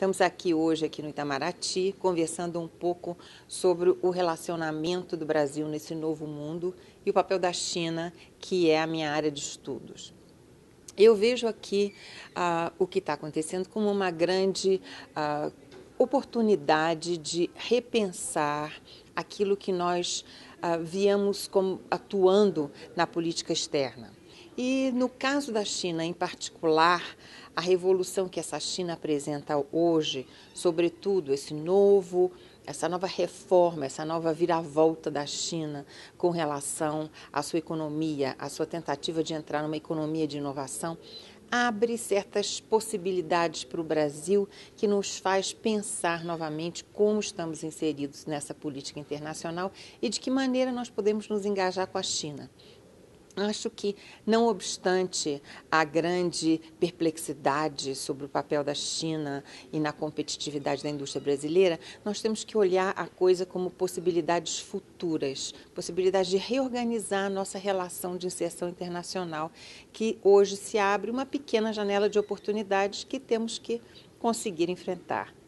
Estamos aqui hoje, aqui no Itamaraty, conversando um pouco sobre o relacionamento do Brasil nesse novo mundo e o papel da China, que é a minha área de estudos. Eu vejo aqui uh, o que está acontecendo como uma grande uh, oportunidade de repensar aquilo que nós uh, viemos como, atuando na política externa. E no caso da China em particular, a revolução que essa China apresenta hoje, sobretudo esse novo, essa nova reforma, essa nova viravolta da China com relação à sua economia, à sua tentativa de entrar numa economia de inovação, abre certas possibilidades para o Brasil que nos faz pensar novamente como estamos inseridos nessa política internacional e de que maneira nós podemos nos engajar com a China. Acho que, não obstante a grande perplexidade sobre o papel da China e na competitividade da indústria brasileira, nós temos que olhar a coisa como possibilidades futuras, possibilidades de reorganizar a nossa relação de inserção internacional, que hoje se abre uma pequena janela de oportunidades que temos que conseguir enfrentar.